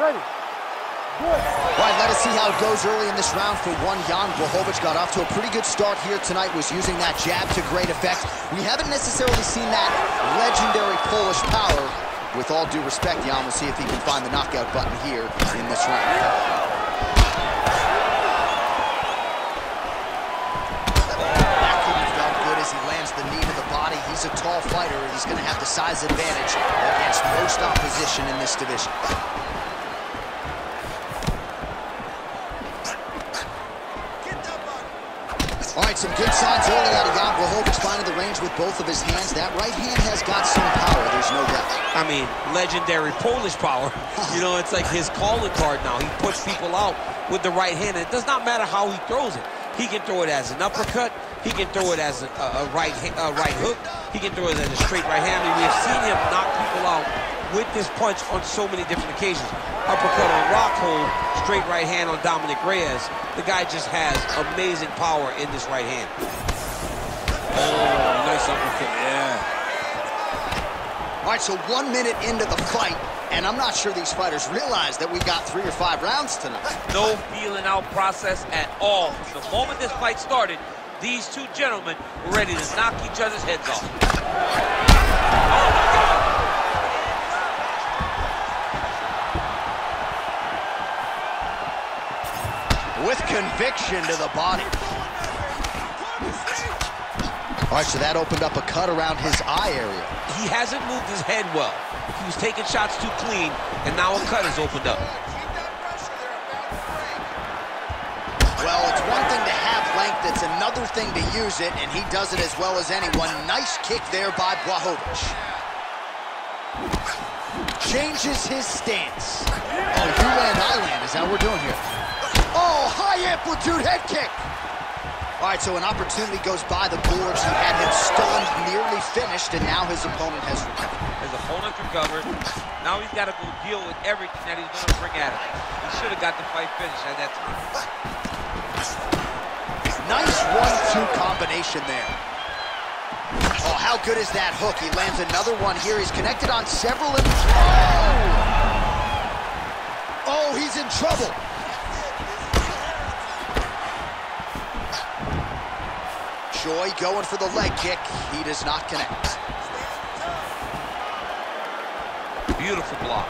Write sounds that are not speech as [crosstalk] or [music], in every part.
Ready. Good. All right, let us see how it goes early in this round for one. Jan Blachowicz got off to a pretty good start here tonight, was using that jab to great effect. We haven't necessarily seen that legendary Polish power. With all due respect, Jan, we'll see if he can find the knockout button here in this round. He's a tall fighter. He's going to have the size advantage against most opposition in this division. All right, some good signs early out of Jan Blachowicz finding the range with both of his hands. That right hand has got some power, there's no doubt. I mean, legendary Polish power. [laughs] you know, it's like his calling card now. He puts people out with the right hand. And it does not matter how he throws it. He can throw it as an uppercut. He can throw it as a, a, a right a right hook. He can throw it as a straight right hand. I mean, we have seen him knock people out with this punch on so many different occasions. Uppercut on Rockhold, straight right hand on Dominick Reyes. The guy just has amazing power in this right hand. Oh, nice uppercut, yeah. All right, so one minute into the fight, and I'm not sure these fighters realize that we got three or five rounds tonight. No feeling out process at all. The moment this fight started, these two gentlemen were ready to knock each other's heads off. Oh, with conviction to the body. All right, so that opened up a cut around his eye area. He hasn't moved his head well. He was taking shots too clean, and now a cut has opened up. Well, it's one thing to have length, it's another thing to use it, and he does it as well as anyone. Nice kick there by Blachowicz. Changes his stance. Oh, you land, I land. Is that what we're doing here? Oh, high amplitude head kick. All right, so an opportunity goes by the boards. He had him stunned, nearly finished, and now his opponent has recovered. His opponent recovered. Now he's got to go deal with everything that he's going to bring at him. He should have got the fight finished at that time. Nice one-two combination there. Oh, how good is that hook? He lands another one here. He's connected on several. Oh! Oh, he's in trouble. Choi going for the leg kick. He does not connect. Beautiful block.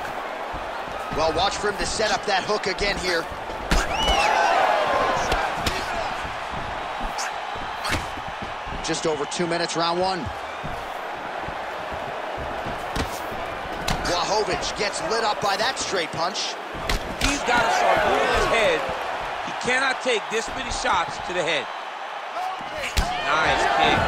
Well, watch for him to set up that hook again here. Just over two minutes, round one. Blachowicz gets lit up by that straight punch. He's got to start moving his head. He cannot take this many shots to the head. Nice kick.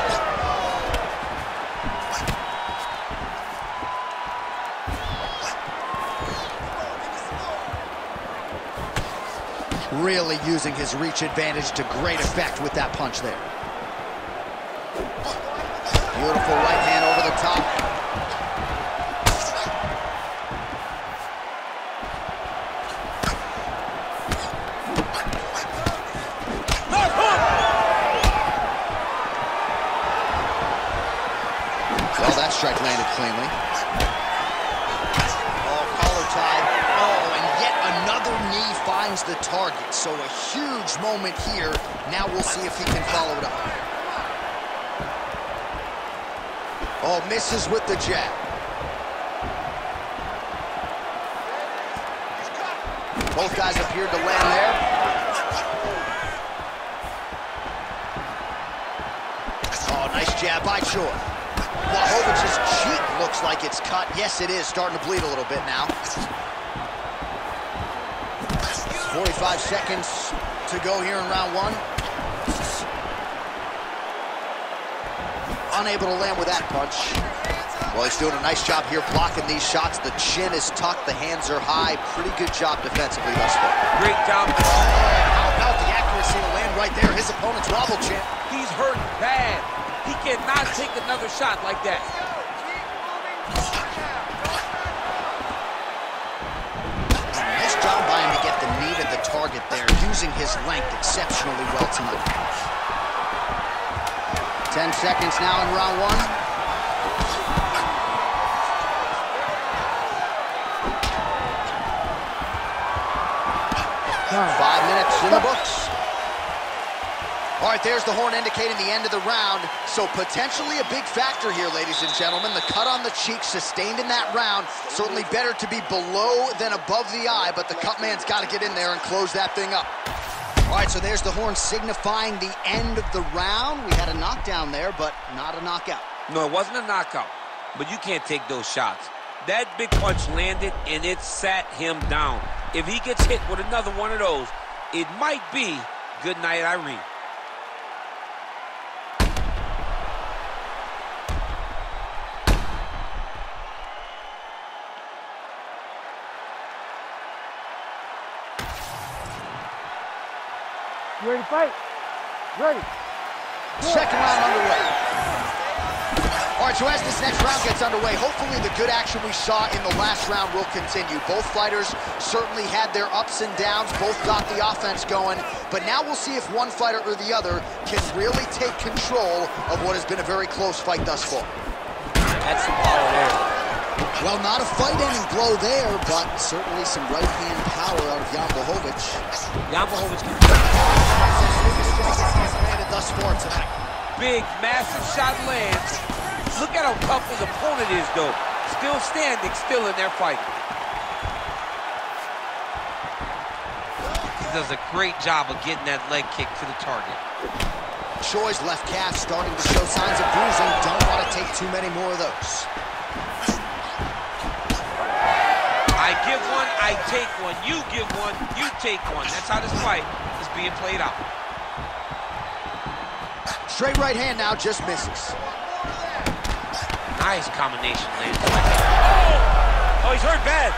Really using his reach advantage to great effect with that punch there. Beautiful right hand cleanly. Oh, collar tie. Oh, and yet another knee finds the target. So a huge moment here. Now we'll see if he can follow it up. Oh, misses with the jab. Both guys appeared to land there. Oh, nice jab by Choi. Blachowicz's cheek looks like it's cut. Yes, it is starting to bleed a little bit now. 45 seconds to go here in round one. Unable to land with that punch. Well, he's doing a nice job here blocking these shots. The chin is tucked, the hands are high. Pretty good job defensively thus far. Great job. How about the accuracy to land right there? His opponent's wobble chin. He's hurt bad. He cannot take another shot like that. Nice job by him to get the knee to the target there, using his length exceptionally well tonight. 10 seconds now in round one. Five minutes in the books. All right, there's the horn indicating the end of the round. So potentially a big factor here, ladies and gentlemen. The cut on the cheek sustained in that round. Certainly better to be below than above the eye, but the cut man's got to get in there and close that thing up. All right, so there's the horn signifying the end of the round. We had a knockdown there, but not a knockout. No, it wasn't a knockout, but you can't take those shots. That big punch landed, and it sat him down. If he gets hit with another one of those, it might be good night, Irene. You ready to fight? Ready. Second round underway. All right, so as this next round gets underway, hopefully the good action we saw in the last round will continue. Both fighters certainly had their ups and downs, both got the offense going, but now we'll see if one fighter or the other can really take control of what has been a very close fight thus far. That's some power there. Well, not a fight-ending blow there, but certainly some right-hand power out of Jan Blachowicz. Jan Blachowicz can landed thus far tonight. Big, massive shot lands. Look at how tough his opponent is, though. Still standing, still in their fight. He does a great job of getting that leg kick to the target. Choi's left calf starting to show signs of bruising. Don't want to take too many more of those. I take one. You give one, you take one. That's how this fight is being played out. Straight right hand now, just misses. Nice combination, ladies. Oh! Oh, he's hurt bad.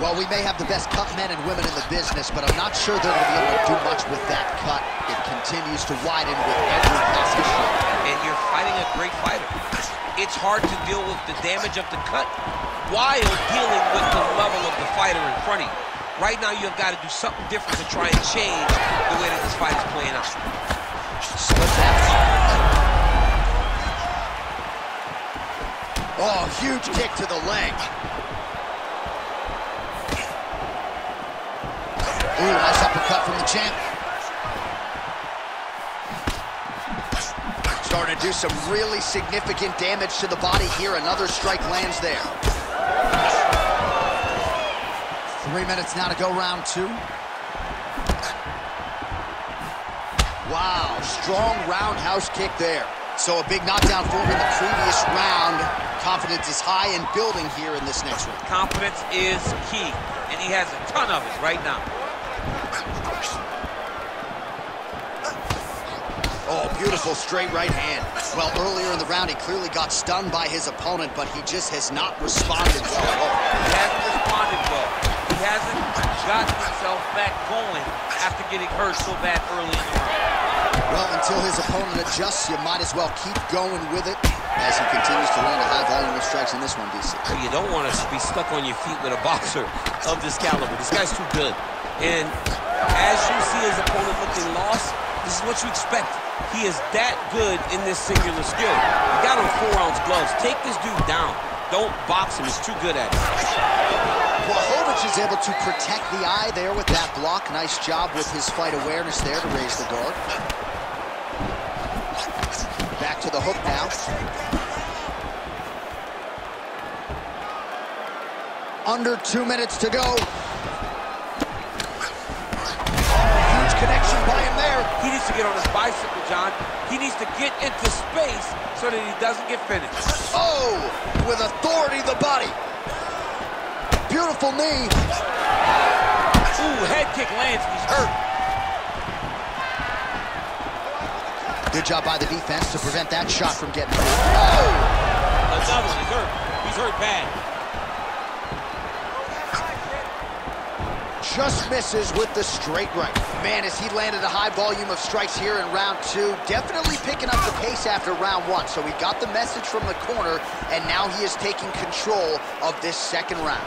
Well, we may have the best cut men and women in the business, but I'm not sure they're going to be able to do much with that cut. It continues to widen with every passing shot. And you're fighting a great fighter. It's hard to deal with the damage of the cut while dealing with the level of the fighter in front of you. Right now, you've got to do something different to try and change the way that this fight is playing out. Oh, huge kick to the leg. Ooh, nice uppercut from the champ. Starting to do some really significant damage to the body here. Another strike lands there. Three minutes now to go round two. Wow, strong roundhouse kick there. So a big knockdown for him in the previous round. Confidence is high and building here in this next round. Confidence is key, and he has a ton of it right now. Oh, beautiful straight right hand. Well, earlier in the round, he clearly got stunned by his opponent, but he just has not responded well at all. He hasn't responded well. He hasn't gotten himself back going after getting hurt so bad early in the round. Well, until his opponent adjusts, you might as well keep going with it as he continues to land a high volume of strikes in this one, DC. You don't want to be stuck on your feet with a boxer of this caliber. This guy's too good. And as you see his opponent looking lost, this is what you expect. He is that good in this singular skill. You got on four-ounce gloves. Take this dude down. Don't box him. He's too good at it. Blachowicz is able to protect the eye there with that block. Nice job with his fight awareness there to raise the guard. Back to the hook now. Under two minutes to go. Huge connection by him there. He needs to get on his bicycle, John. He needs to get into space so that he doesn't get finished. Oh, with authority the body. Beautiful knee. Ooh, head kick lands he's hurt. Good job by the defense to prevent that shot from getting through. Oh! Another one, he's hurt. He's hurt bad. Just misses with the straight right. Man, as he landed a high volume of strikes here in round two, definitely picking up the pace after round one. So he got the message from the corner, and now he is taking control of this second round.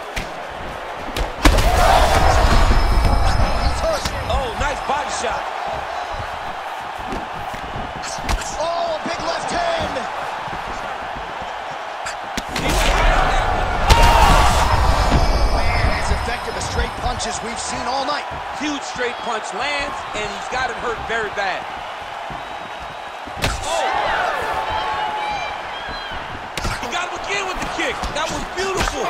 Oh, nice body shot. Oh, a big left hand. Punches we've seen all night. Huge straight punch lands, and he's got him hurt very bad. Oh! He got him again with the kick. That was beautiful.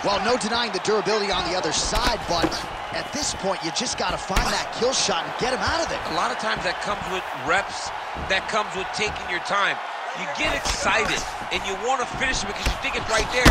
Well, no denying the durability on the other side, but at this point, you just got to find that kill shot and get him out of there. A lot of times that comes with reps, that comes with taking your time. You get excited, and you want to finish because you think it's right there.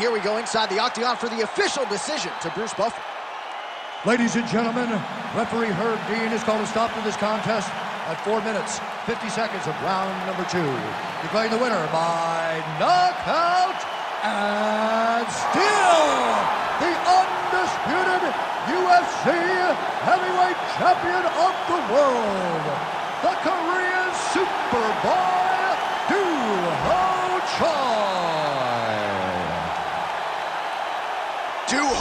Here we go inside the octagon for the official decision to Bruce Buffer. Ladies and gentlemen, referee Herb Dean has called a stop to this contest at 4 minutes, 50 seconds of round number two. Declaring the winner by knockout and still the undisputed UFC heavyweight champion of the world, the Korean Superboy, Doo Ho Choi. Do hope